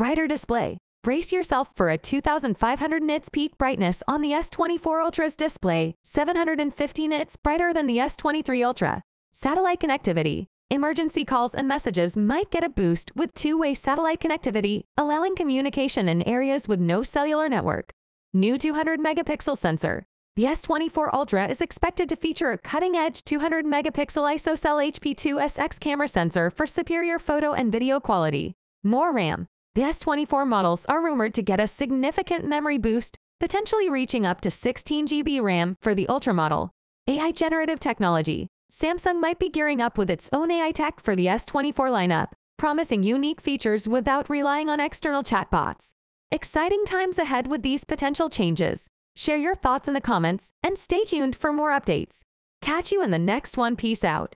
Brighter display. Brace yourself for a 2500 nits peak brightness on the S24 Ultra's display, 750 nits brighter than the S23 Ultra. Satellite connectivity. Emergency calls and messages might get a boost with two-way satellite connectivity, allowing communication in areas with no cellular network. New 200 megapixel sensor. The S24 Ultra is expected to feature a cutting-edge 200 megapixel ISOCELL HP2SX camera sensor for superior photo and video quality. More RAM. The S24 models are rumored to get a significant memory boost, potentially reaching up to 16 GB RAM for the Ultra model. AI generative technology. Samsung might be gearing up with its own AI tech for the S24 lineup, promising unique features without relying on external chatbots. Exciting times ahead with these potential changes. Share your thoughts in the comments and stay tuned for more updates. Catch you in the next one. Peace out.